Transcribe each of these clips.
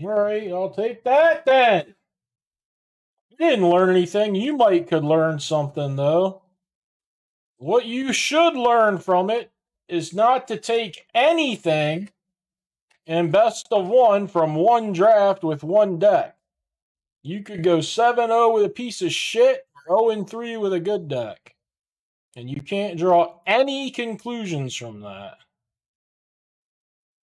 All right, I'll take that then. You didn't learn anything. You might could learn something though. What you should learn from it is not to take anything and best of one from one draft with one deck. You could go 7 0 with a piece of shit or 0 3 with a good deck. And you can't draw any conclusions from that.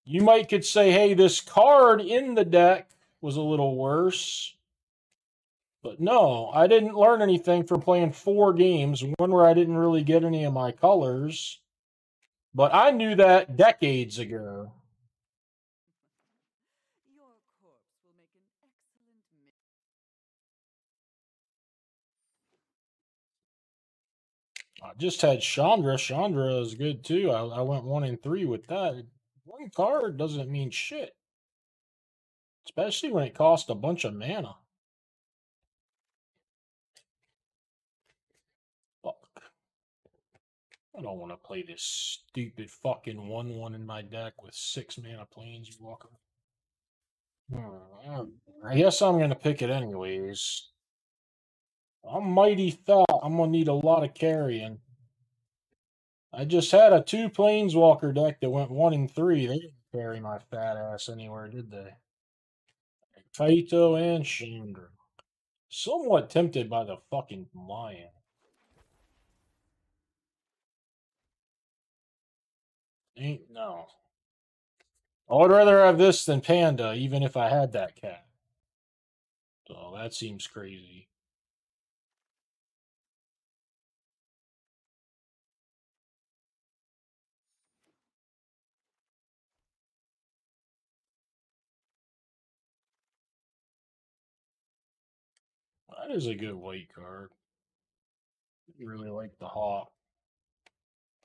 You might could say, hey, this card in the deck was a little worse. But no, I didn't learn anything from playing four games, one where I didn't really get any of my colors. But I knew that decades ago. Your corpse will make an excellent mi- I just had Chandra. Chandra is good too. I, I went one and three with that. One card doesn't mean shit. Especially when it costs a bunch of mana. Fuck. I don't want to play this stupid fucking 1 1 in my deck with six mana planeswalker. Hmm, I guess I'm going to pick it anyways. I'm mighty thought I'm going to need a lot of carrying. I just had a two planeswalker deck that went one and three. They didn't carry my fat ass anywhere, did they? Kaito and Chandra. Somewhat tempted by the fucking lion. Ain't no. I would rather have this than Panda, even if I had that cat. So that seems crazy. That is a good white card. Really like the hawk.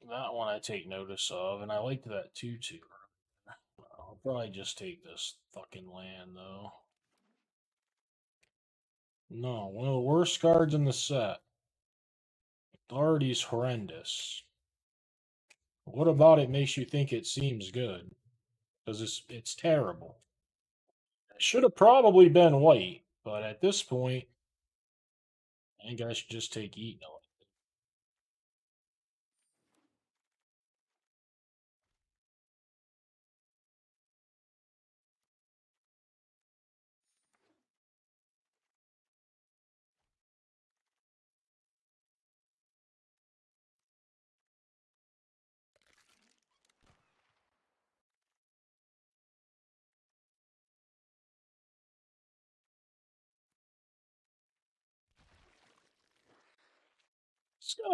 That one I take notice of, and I liked that two two. I'll probably just take this fucking land though. No, one of the worst cards in the set. Authority's horrendous. What about it makes you think it seems good? Because it's it's terrible. It should have probably been white, but at this point, I think I should just take. It's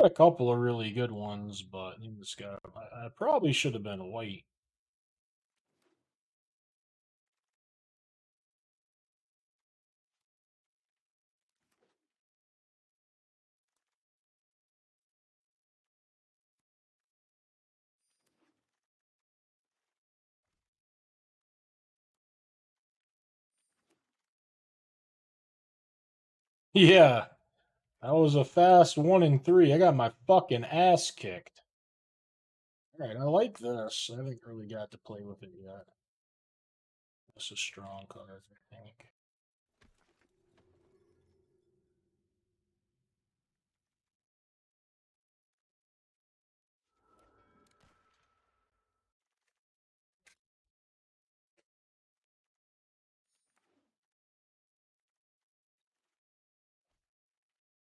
a couple of really good ones, but it's got I, I probably should have been white. Yeah, that was a fast one and three. I got my fucking ass kicked. All right, I like this. I haven't really got to play with it yet. This is strong card, I think.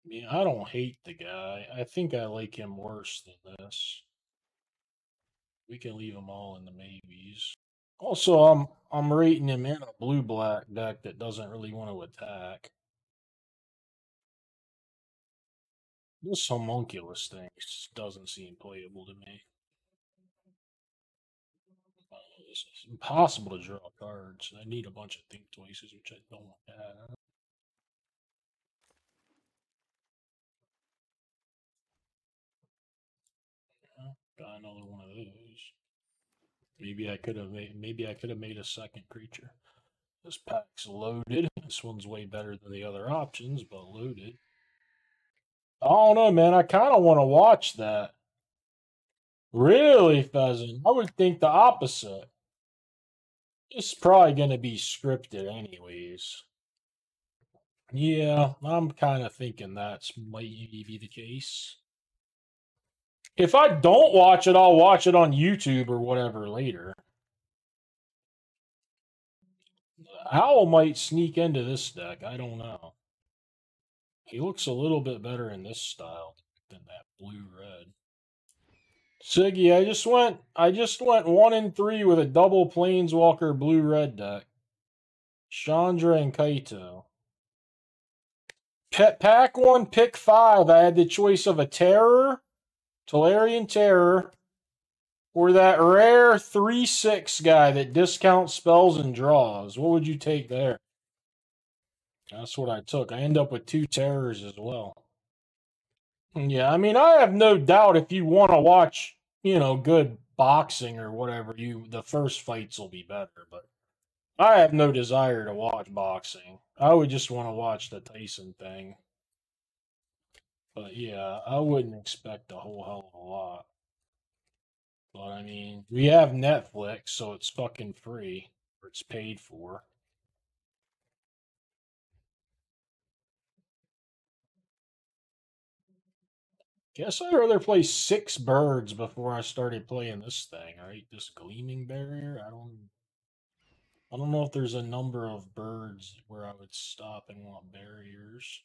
Yeah, I don't hate the guy. I think I like him worse than this. We can leave them all in the maybes. Also, I'm I'm rating him in a blue black deck that doesn't really want to attack. This homunculus thing doesn't seem playable to me. It's impossible to draw cards. I need a bunch of think twices, which I don't have. Got another one of those. Maybe I could have made maybe I could have made a second creature. This pack's loaded. This one's way better than the other options, but loaded. I don't know, man. I kind of want to watch that. Really, Pheasant? I would think the opposite. It's probably going to be scripted, anyways. Yeah, I'm kind of thinking that's might be the case. If I don't watch it, I'll watch it on YouTube or whatever later. Owl might sneak into this deck. I don't know. He looks a little bit better in this style than that blue red. Siggy, I just went I just went one in three with a double planeswalker blue red deck. Chandra and Kaito. Pet pack one, pick five. I had the choice of a terror, Tolarian Terror, or that rare 3 6 guy that discounts spells and draws. What would you take there? That's what I took. I end up with two terrors as well. Yeah, I mean, I have no doubt if you want to watch, you know, good boxing or whatever, you the first fights will be better, but I have no desire to watch boxing. I would just want to watch the Tyson thing. But yeah, I wouldn't expect a whole hell of a lot. But I mean, we have Netflix, so it's fucking free, or it's paid for. Guess I'd rather play six birds before I started playing this thing, right? This gleaming barrier. I don't I don't know if there's a number of birds where I would stop and want barriers.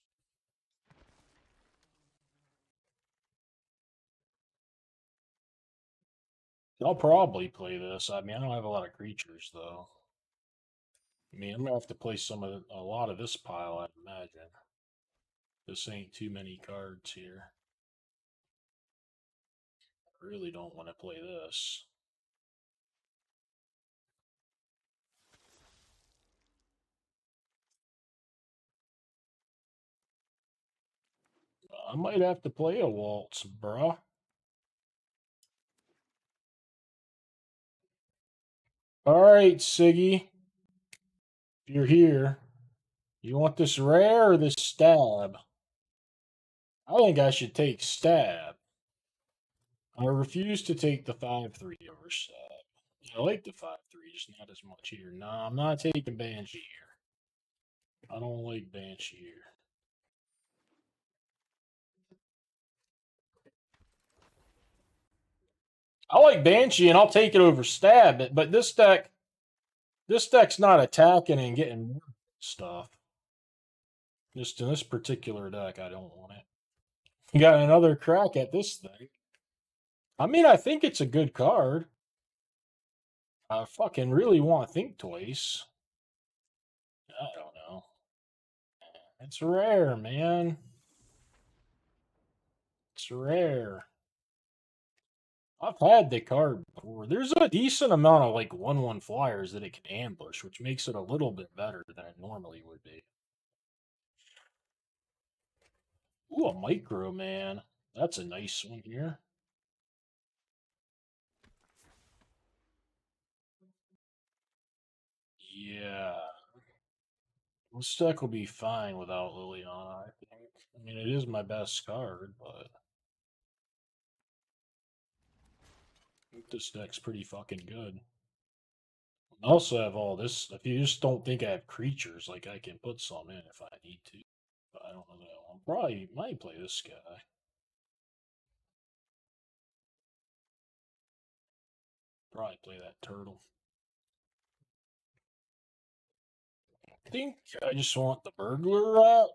I'll probably play this. I mean, I don't have a lot of creatures though. I mean, I'm gonna have to play some of a lot of this pile, I'd imagine. This ain't too many cards here. I really don't want to play this. I might have to play a waltz, bruh. All right, Siggy. If you're here, you want this rare or this stab? I think I should take stab. I refuse to take the 5 3 over stab. I like the 5 3, just not as much here. Nah, I'm not taking Banshee here. I don't like Banshee here. I like Banshee and I'll take it over Stab, but, but this deck, this deck's not attacking and getting stuff. Just in this particular deck, I don't want it. Got another crack at this thing. I mean, I think it's a good card. I fucking really want to think twice. I don't know. It's rare, man. It's rare. I've had the card before. There's a decent amount of like 1 1 flyers that it can ambush, which makes it a little bit better than it normally would be. Ooh, a micro man. That's a nice one here. Yeah. This deck will be fine without Liliana, I think. I mean, it is my best card, but. This deck's pretty fucking good. I also have all this. If you just don't think I have creatures, like I can put some in if I need to. But I don't know that one. Probably might play this guy. Probably play that turtle. I think I just want the burglar route.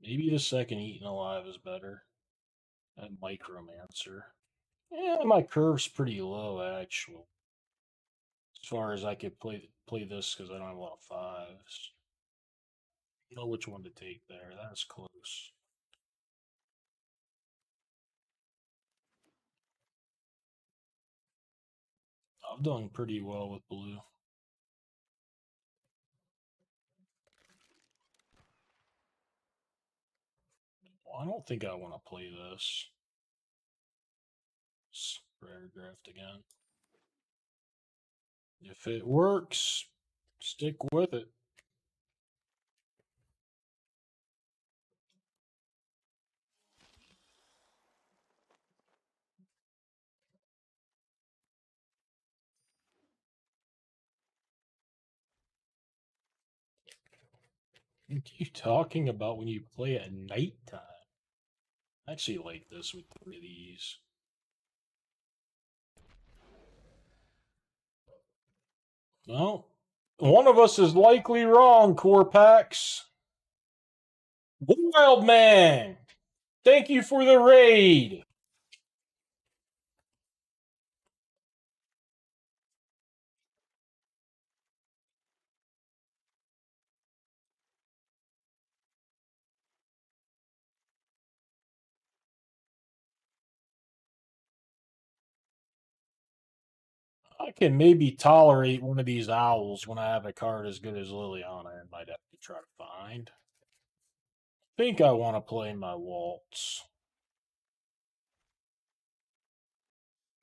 Maybe the second eaten alive is better. That micromancer. Yeah, my curve's pretty low actually. As far as I could play play this because I don't have a lot of fives. Know which one to take there. That's close. I've done pretty well with blue. I don't think I want to play this paragraph again. If it works, stick with it. What are you talking about when you play at nighttime? I actually like this with three of these. Well, one of us is likely wrong, Corpax. Wild Man, thank you for the raid. I can maybe tolerate one of these owls when I have a card as good as Liliana and might have to try to find. I think I want to play my waltz.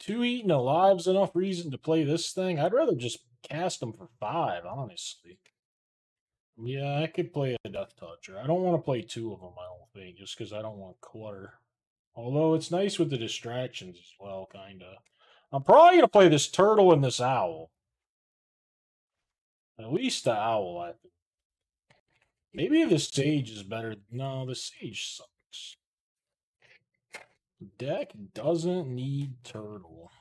Two eaten alive's enough reason to play this thing. I'd rather just cast them for five, honestly. Yeah, I could play a Death Toucher. I don't want to play two of them, I don't think, just because I don't want clutter. Although it's nice with the distractions as well, kind of. I'm probably going to play this turtle and this owl. At least the owl, I think. Maybe the sage is better. No, the sage sucks. Deck doesn't need turtle.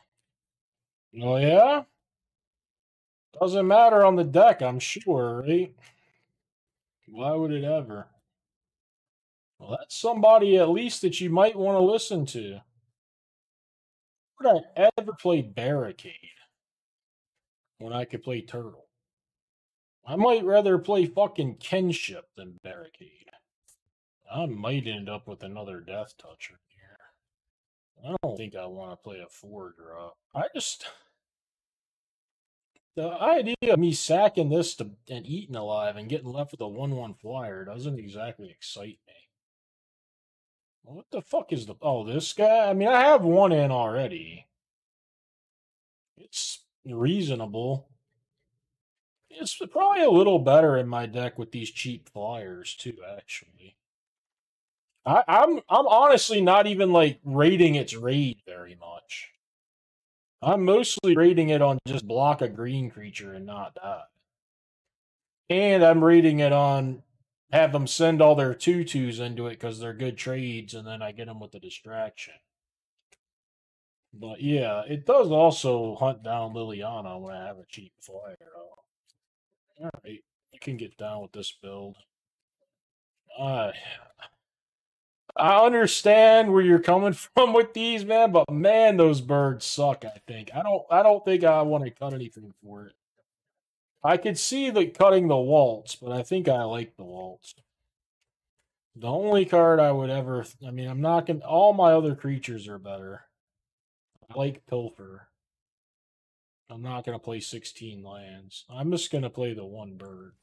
Oh, yeah? Doesn't matter on the deck, I'm sure, right? Why would it ever? Well, that's somebody at least that you might want to listen to. Would I ever play Barricade when I could play Turtle? I might rather play fucking Kinship than Barricade. I might end up with another Death Toucher here. I don't think I want to play a four drop. I just the idea of me sacking this to and eating alive and getting left with a one one flyer doesn't exactly excite me. What the fuck is the oh this guy? I mean, I have one in already. It's reasonable. It's probably a little better in my deck with these cheap flyers too. Actually, I, I'm I'm honestly not even like rating its raid very much. I'm mostly rating it on just block a green creature and not die. And I'm rating it on have them send all their tutus into it because they're good trades, and then I get them with the distraction. But yeah, it does also hunt down Liliana when I have a cheap flyer. All right, I can get down with this build. Uh, I understand where you're coming from with these, man, but man, those birds suck. I think I don't. I don't think I want to cut anything for it. I could see the cutting the waltz, but I think I like the waltz. The only card I would ever, I mean, I'm not gonna. All my other creatures are better. I like Pilfer. I'm not gonna play 16 lands. I'm just gonna play the one bird.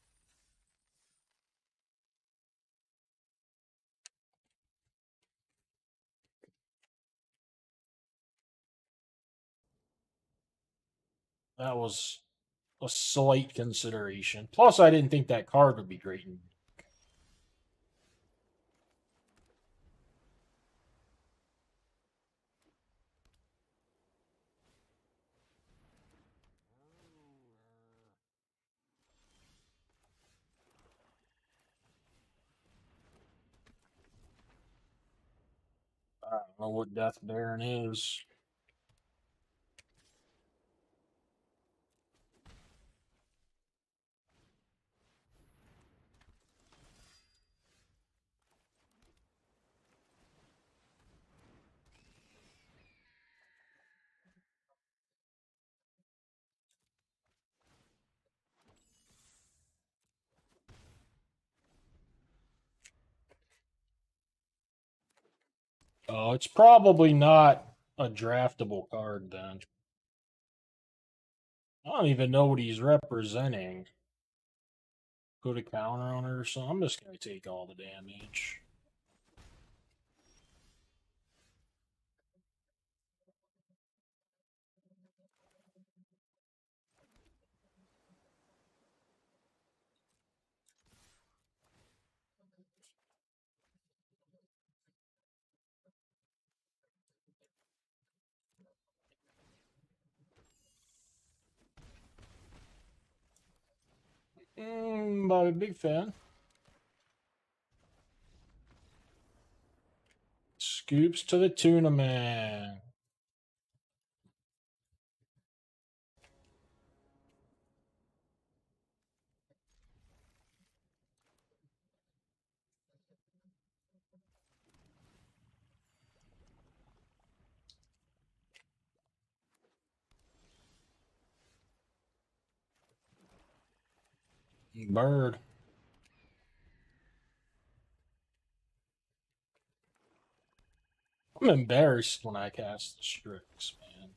That was a slight consideration. Plus, I didn't think that card would be great. I don't know what Death Baron is. Oh, it's probably not a draftable card then. I don't even know what he's representing. Put a counter on her, something. I'm just going to take all the damage. Mm, Bobby, big fan. Scoops to the tournament. Bird. I'm embarrassed when I cast the Strix, man.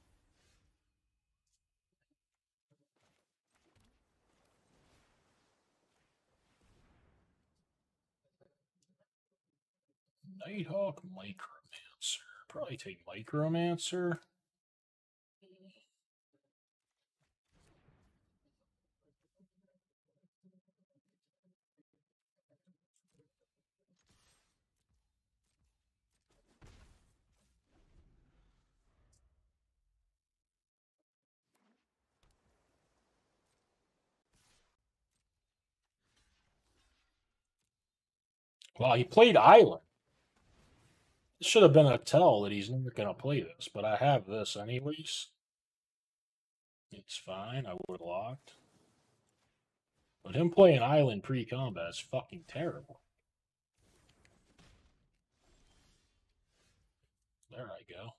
Nighthawk Micromancer. Probably take Micromancer. Well, he played Island. This should have been a tell that he's never going to play this, but I have this anyways. It's fine. I would have locked. But him playing Island pre-combat is fucking terrible. There I go.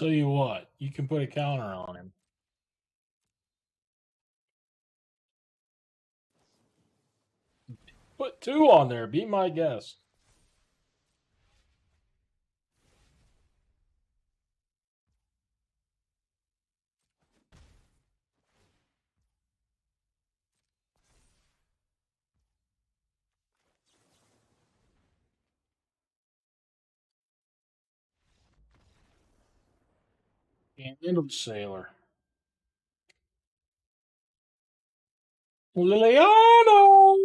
Tell you what, you can put a counter on him. Put two on there. Be my guest. The sailor. Liliano!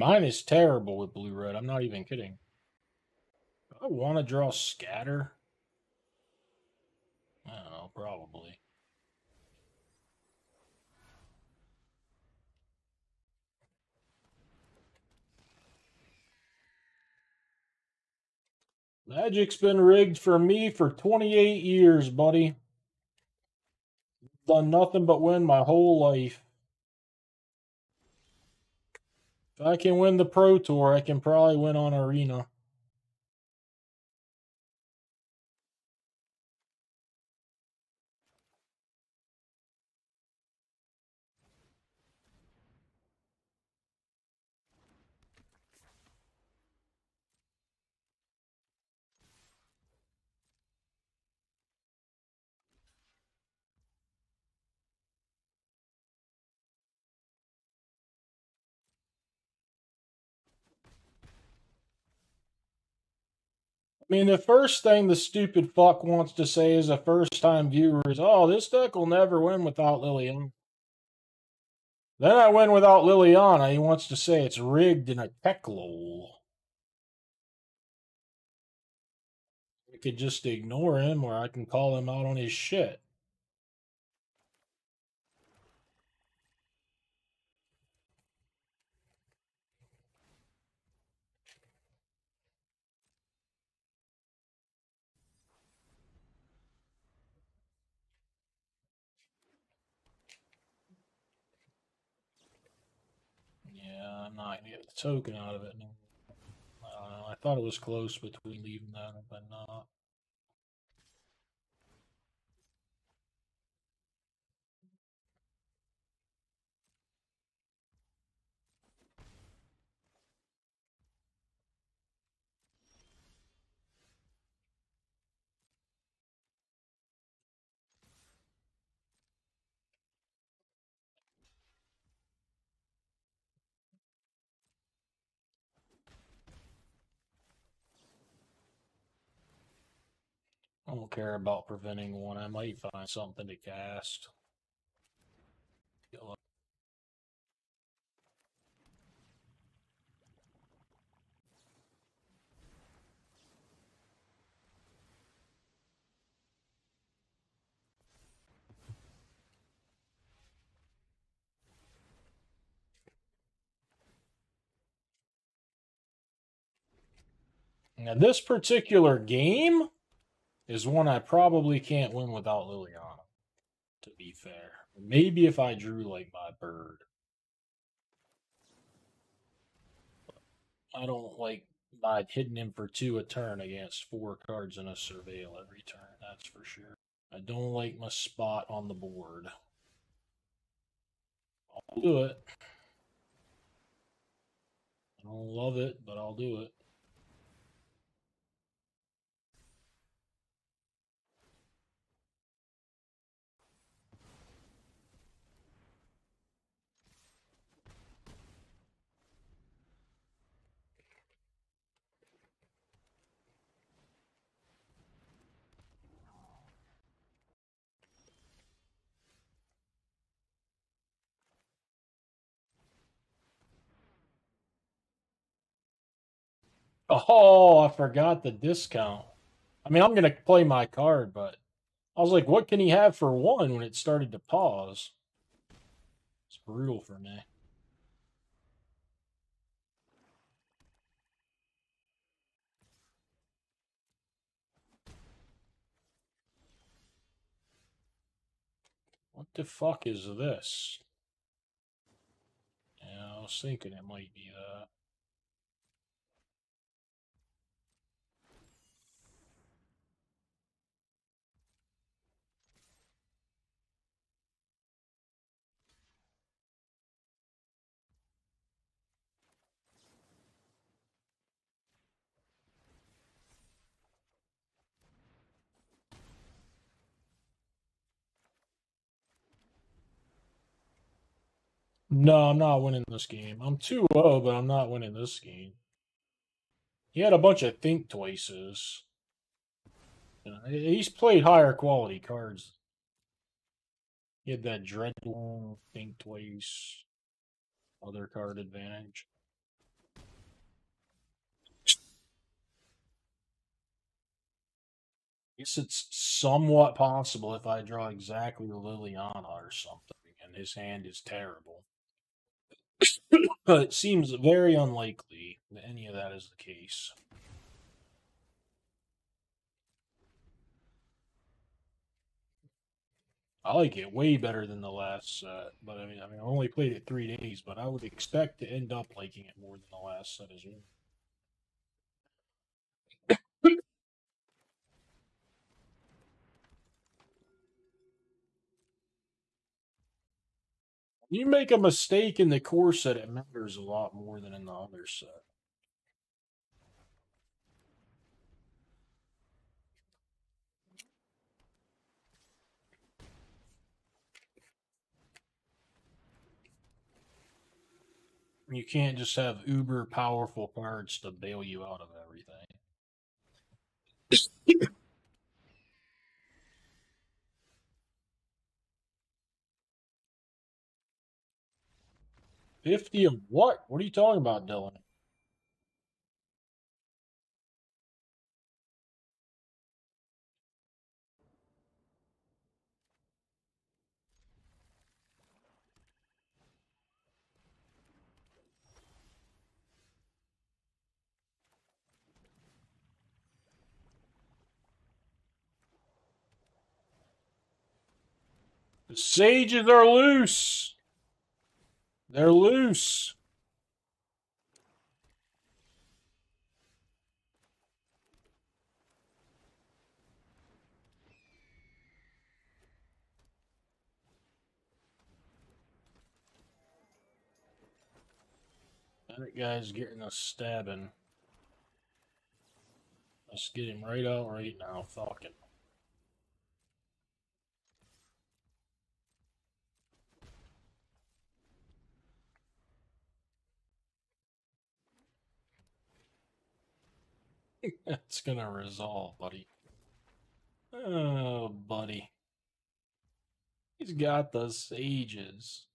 Mine is terrible with blue red. I'm not even kidding. I want to draw scatter. I don't know, probably. Magic's been rigged for me for 28 years, buddy. Done nothing but win my whole life. If I can win the Pro Tour, I can probably win on Arena. I mean, the first thing the stupid fuck wants to say as a first time viewer is, oh, this deck will never win without Liliana. Then I win without Liliana. He wants to say it's rigged in a tech lol. I could just ignore him or I can call him out on his shit. Not gonna get the token out of it. No. I. Uh, I thought it was close between leaving that, but not. I don't care about preventing one. I might find something to cast. Now, this particular game is one I probably can't win without Liliana, to be fair. Maybe if I drew like my bird. I don't like not hitting him for two a turn against four cards in a surveil every turn, that's for sure. I don't like my spot on the board. I'll do it. I don't love it, but I'll do it. Oh, I forgot the discount. I mean, I'm going to play my card, but I was like, what can he have for one when it started to pause? It's brutal for me. What the fuck is this? Yeah, I was thinking it might be that. No, I'm not winning this game. I'm 2 0, but I'm not winning this game. He had a bunch of think twices. Uh, he's played higher quality cards. He had that Dreadwolf, think twice, other card advantage. guess it's somewhat possible if I draw exactly Liliana or something, and his hand is terrible. but it seems very unlikely that any of that is the case. I like it way better than the last set, but I mean, I mean, I only played it three days, but I would expect to end up liking it more than the last set as well. You make a mistake in the core set, it matters a lot more than in the other set. You can't just have uber powerful cards to bail you out of everything. Fifty of what? What are you talking about, Dylan? The sages are loose. They're loose. That guy's getting a stabbing. Let's get him right out right now. Fucking. It's gonna resolve, buddy. Oh, buddy. He's got the sages.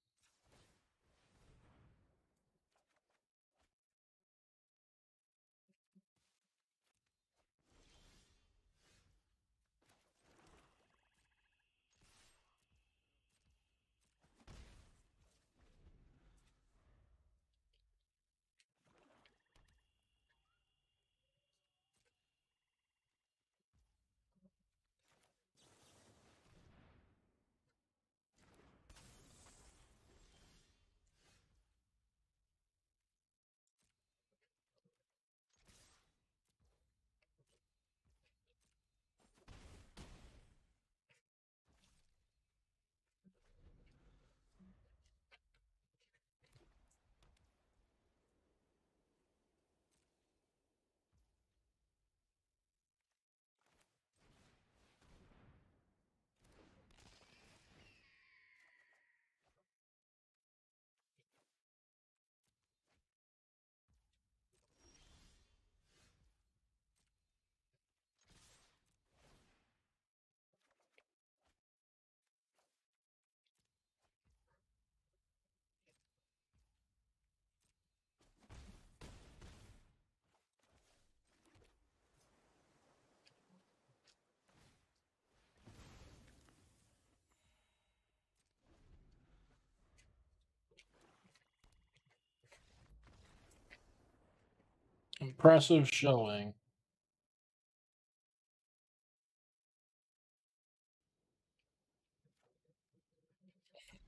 Impressive showing.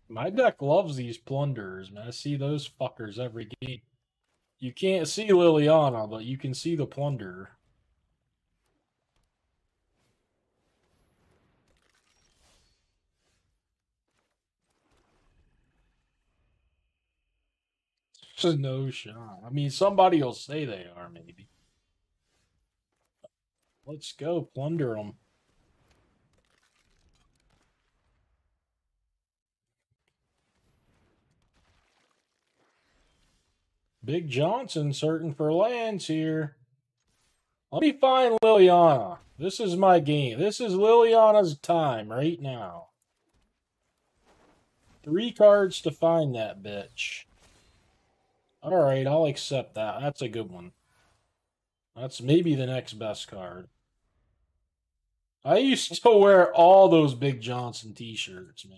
My deck loves these plunderers, man. I see those fuckers every game. You can't see Liliana, but you can see the plunderer. There's no shot. I mean, somebody will say they are, maybe. Let's go plunder them. Big Johnson searching for lands here. Let me find Liliana. This is my game. This is Liliana's time right now. Three cards to find that bitch. Alright, I'll accept that. That's a good one. That's maybe the next best card. I used to wear all those Big Johnson t-shirts, man.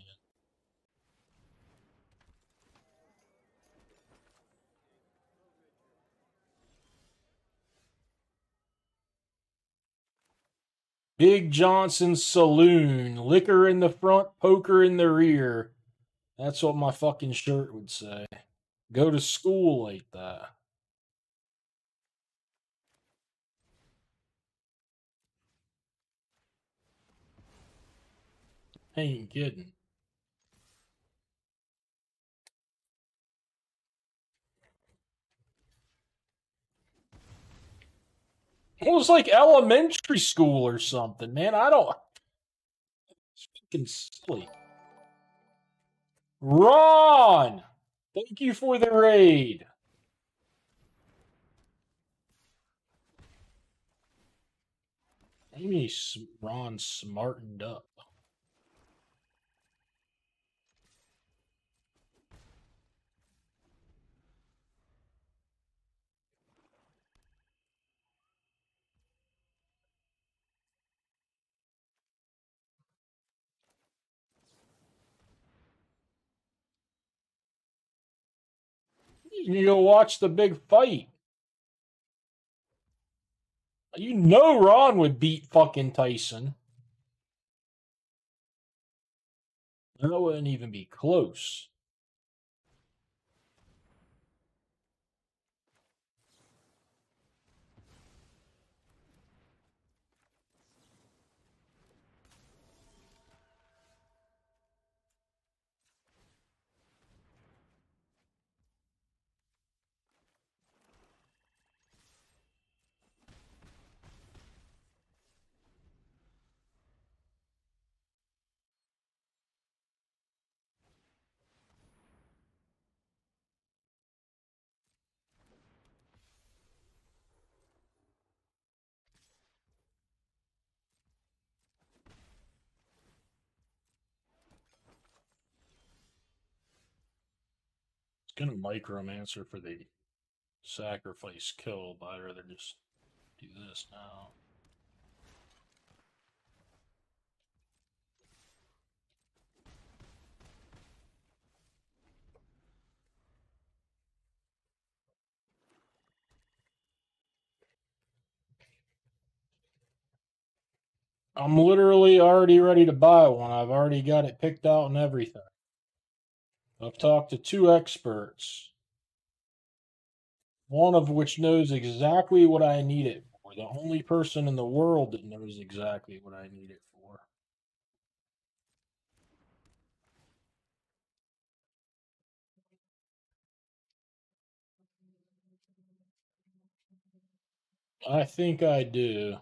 Big Johnson Saloon. Liquor in the front, poker in the rear. That's what my fucking shirt would say. Go to school like that. Ain't kidding. It was like elementary school or something, man. I don't. It's fucking silly. Ron! Thank you for the raid. S- Ron smartened up. You need to go watch the big fight. You know Ron would beat fucking Tyson. That wouldn't even be close. Gonna micromancer for the sacrifice kill, but I'd rather just do this now. I'm literally already ready to buy one. I've already got it picked out and everything. I've talked to two experts, one of which knows exactly what I need it for. The only person in the world that knows exactly what I need it for. I think I do.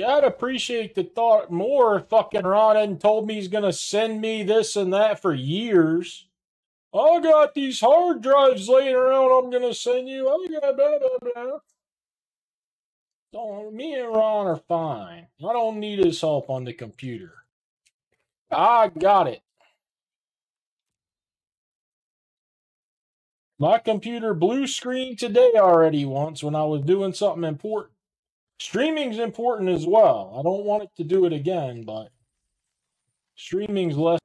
Yeah, I'd appreciate the thought more if fucking Ron hadn't told me he's gonna send me this and that for years. I got these hard drives laying around I'm gonna send you. I got blah blah blah. Don't, me and Ron are fine. I don't need his help on the computer. I got it. My computer blue screen today already once when I was doing something important. Streaming's important as well. I don't want it to do it again, but streaming's less.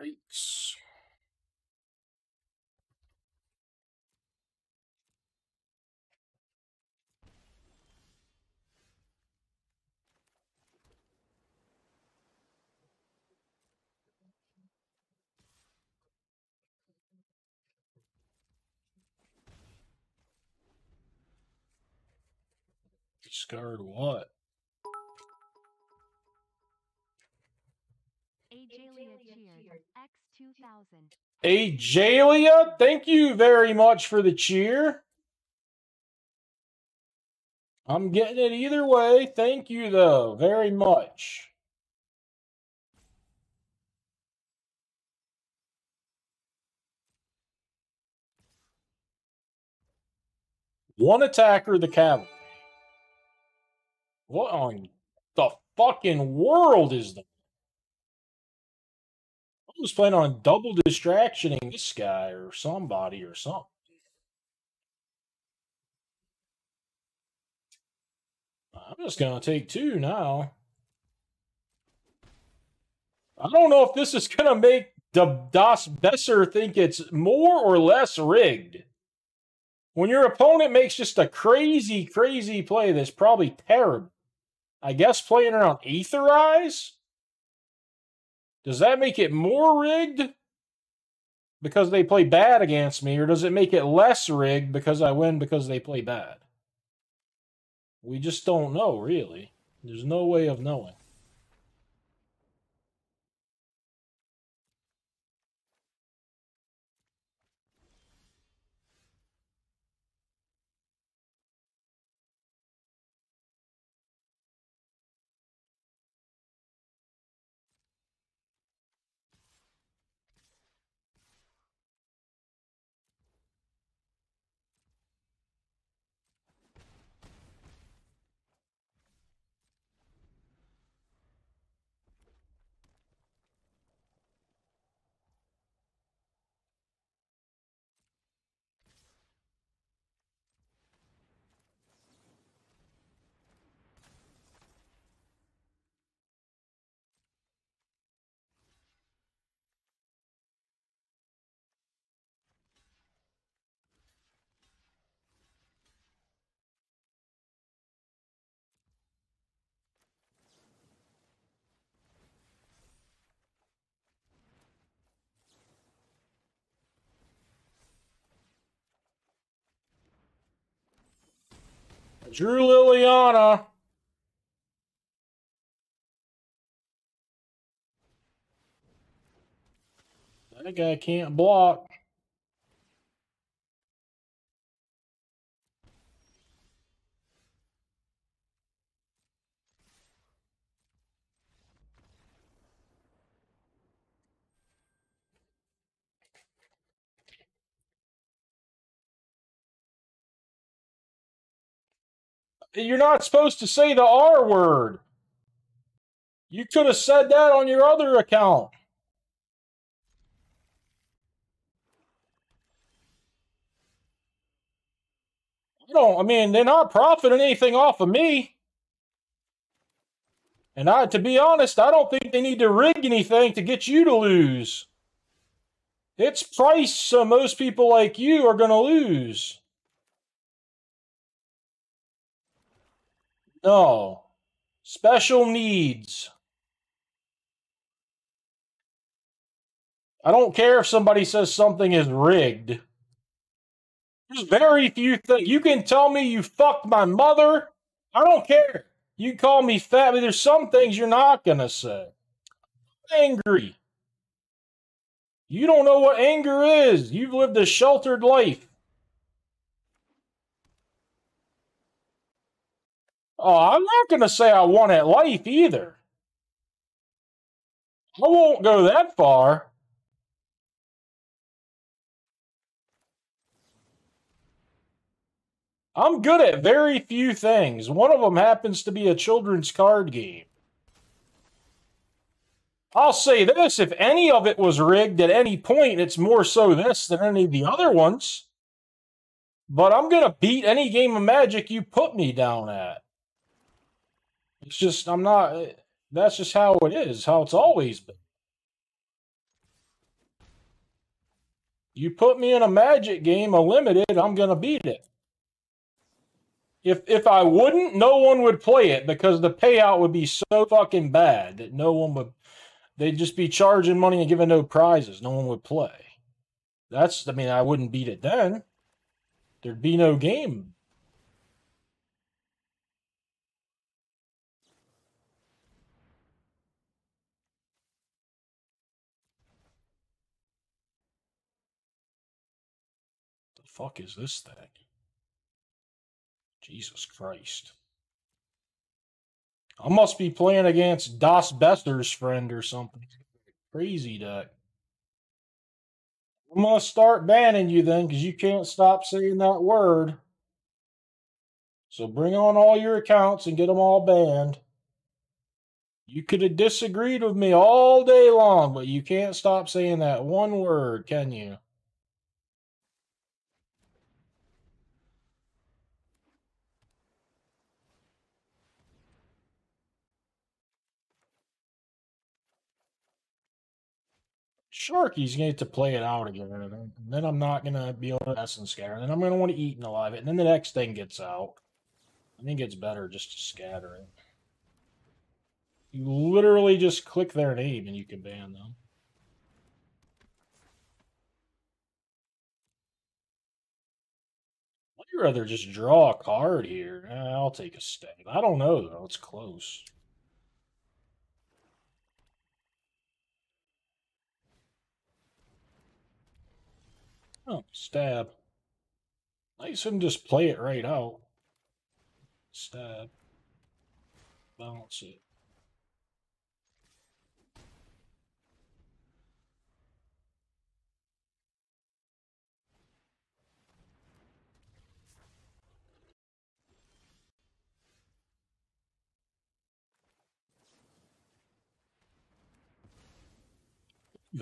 Yikes. Discard what? Ajalia cheers. X2000. Ajalia, thank you very much for the cheer. I'm getting it either way. Thank you, though, very much. One attacker, the cavalry. What on the fucking world is that? Was planning on double distractioning this guy or somebody or something. I'm just gonna take two now. I don't know if this is gonna make the Das Besser think it's more or less rigged. When your opponent makes just a crazy, crazy play that's probably terrible. I guess playing around Aether Eyes? Does that make it more rigged because they play bad against me, or does it make it less rigged because I win because they play bad? We just don't know, really. There's no way of knowing. Drew Liliana. That guy can't block. You're not supposed to say the R word. You could have said that on your other account. I don't, I mean, they're not profiting anything off of me. And I, to be honest, I don't think they need to rig anything to get you to lose. It's price, so most people like you are going to lose. No. Special needs. I don't care if somebody says something is rigged. There's very few things. You can tell me you fucked my mother. I don't care. You call me fat, but there's some things you're not going to say. Angry. You don't know what anger is. You've lived a sheltered life. Oh, I'm not going to say I won at life either. I won't go that far. I'm good at very few things. One of them happens to be a children's card game. I'll say this if any of it was rigged at any point, it's more so this than any of the other ones. But I'm going to beat any game of Magic you put me down at. It's just, I'm not, eh, that's just how it is, how it's always been. You put me in a Magic game, a limited, I'm to beat it. If if I wouldn't, no one would play it because the payout would be so fucking bad that no one would. They'd just be charging money and giving no prizes. No one would play. That's. I mean, I wouldn't beat it then. There'd be no game. Fuck is this thing? Jesus Christ. I must be playing against Das Bester's friend or something. Crazy duck. I'm gonna start banning you then, because you can't stop saying that word. So bring on all your accounts and get them all banned. You could have disagreed with me all day long, but you can't stop saying that one word, can you? Sharky's going to get to play it out again. And then I'm not going to be able to essence scatter. And then I'm going to want to Eaten Alive it. And then the next thing gets out. I think it's better just to scatter it. You literally just click their name and you can ban them. I'd rather just draw a card here. I'll take a stab. I don't know though. It's close. Oh, stab. Nice him just play it right out. Stab. Bounce it.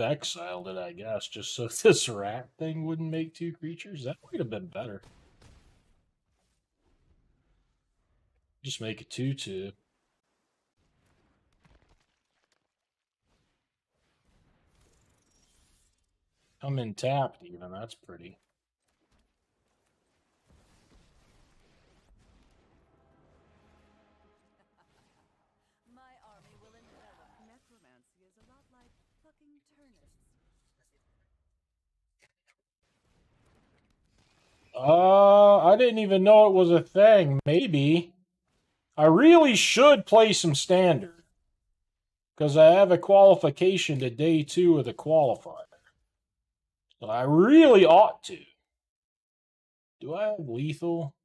Exiled it, I guess, just so this rat thing wouldn't make two creatures. That might have been better. Just make it 2 2. Come in tapped, even. That's pretty. Uh, I didn't even know it was a thing. Maybe. I really should play some standard. Because I have a qualification to day two of the qualifier. So I really ought to. Do I have lethal?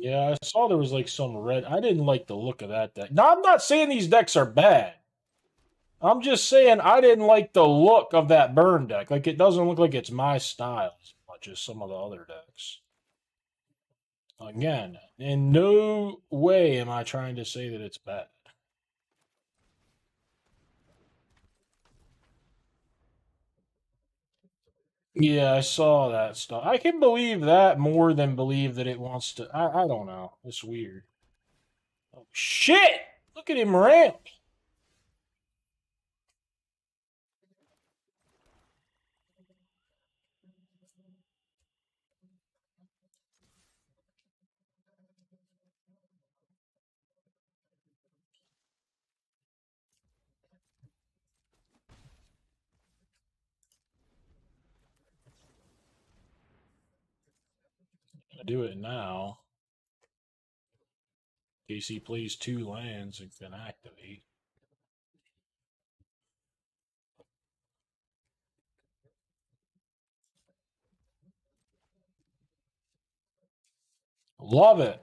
Yeah, I saw there was like some red. I didn't like the look of that deck. Now, I'm not saying these decks are bad. I'm just saying I didn't like the look of that burn deck. Like, it doesn't look like it's my style as much as some of the other decks. Again, in no way am I trying to say that it's bad. Yeah, I saw that stuff. I can believe that more than believe that it wants to. I, I don't know. It's weird. Oh, shit! Look at him ramp. Gonna do it now. He plays two lands and can activate. Love it.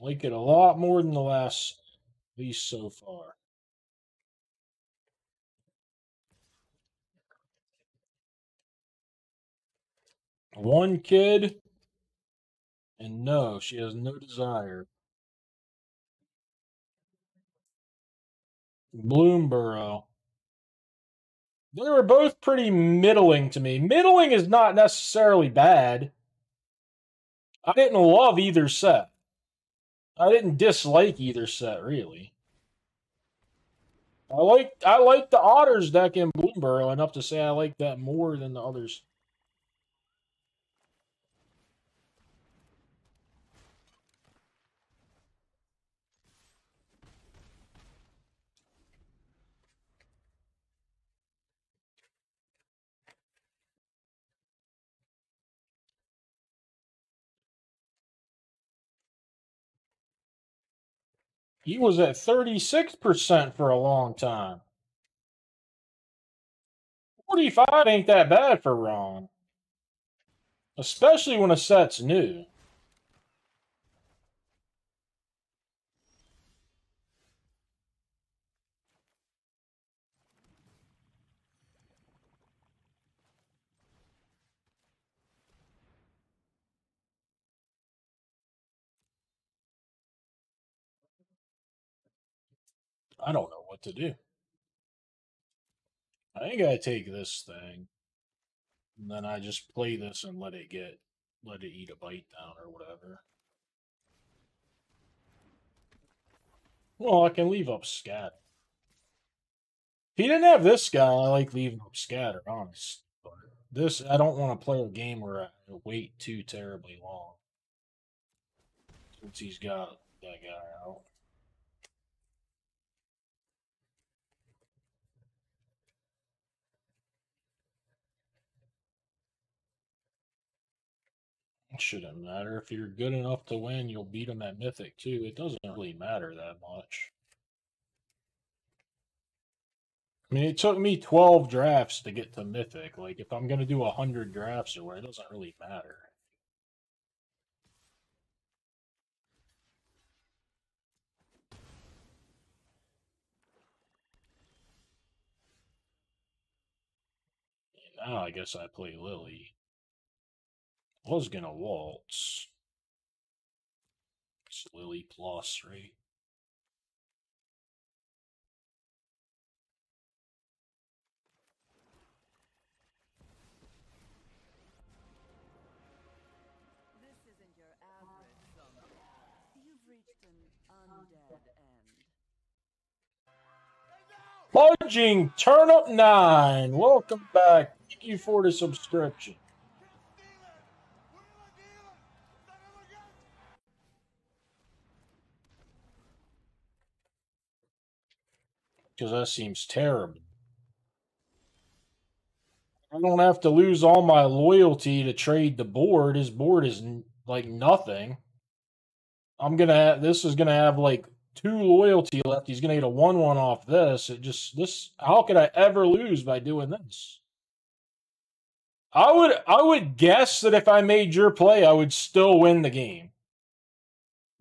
Like it a lot more than the last, least so far. One kid, and no, she has no desire. Bloomburrow. They were both pretty middling to me. Middling is not necessarily bad. I didn't love either set. I didn't dislike either set really. I like I like the Otters deck in Bloomburrow enough to say I like that more than the others. He was at 36% for a long time. 45 ain't that bad for Ron. Especially when a set's new. I don't know what to do. I think I take this thing, and then I just play this and let it get, let it eat a bite down or whatever. Well, I can leave up scat. If he didn't have this guy, I like leaving up scatter, honest. But this, I don't want to play a game where I wait too terribly long. Since he's got that guy out. Shouldn't matter. If you're good enough to win, you'll beat them at Mythic too. It doesn't really matter that much. I mean, it took me 12 drafts to get to Mythic. Like, if I'm going to do 100 drafts or what, it doesn't really matter. Now I guess I play Lily. Was gonna waltz. It's Lily plus, right? This isn't your average zombie. You've reached an undead end. Pudging Turnip 9. Welcome back. Thank you for the subscription. Because that seems terrible. I don't have to lose all my loyalty to trade the board. His board is like nothing. I'm gonna. Have, this is gonna have like two loyalty left. He's gonna get a one-one off this. It just this. How could I ever lose by doing this? I would. I would guess that if I made your play, I would still win the game.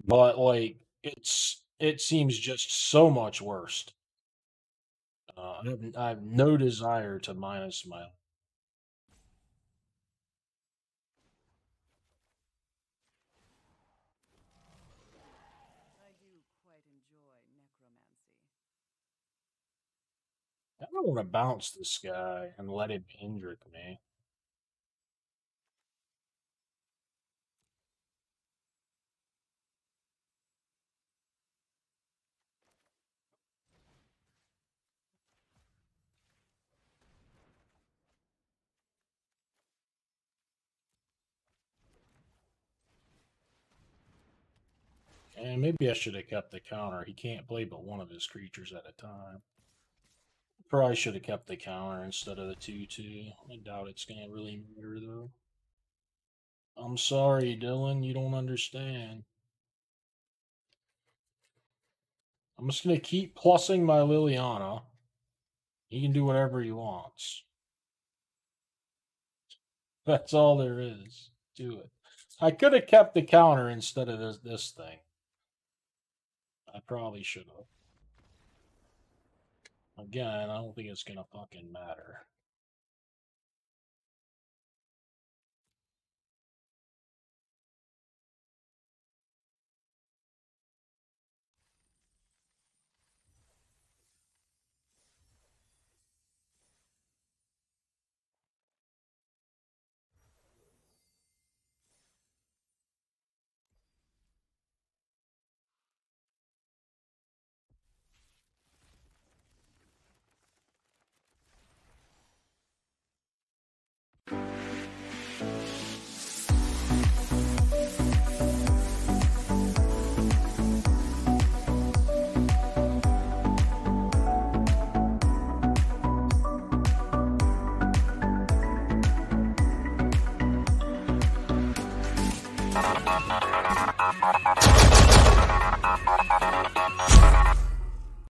But like, it's. It seems just so much worse. Uh, I, have, I have no desire to minus my I do quite enjoy necromancy. I don't want to bounce this guy and let him injure me. And maybe I should have kept the counter. He can't play but one of his creatures at a time. Probably should have kept the counter instead of the 2 2. I doubt it's going to really matter, though. I'm sorry, Dylan. You don't understand. I'm just going to keep plussing my Liliana. He can do whatever he wants. That's all there is to it. I could have kept the counter instead of this, this thing. I probably should have. Again, I don't think it's gonna fucking matter.